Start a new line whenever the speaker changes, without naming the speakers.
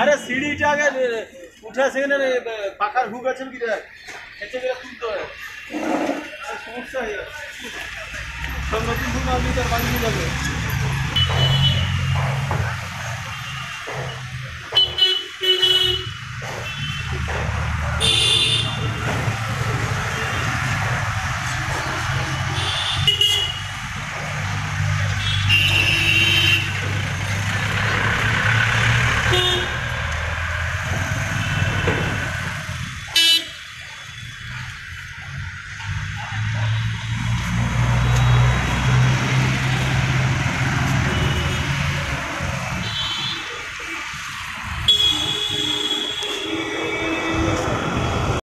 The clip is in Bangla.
আরে সিঁড়িটা আগে উঠে সেখানে পাখার হুক আছে কি এসে গেলে তুলতে হয়। সমস্যা হয়ে যাবে সব নতুন হুক আপনি তার বানিয়ে যাবে।